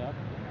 Yeah.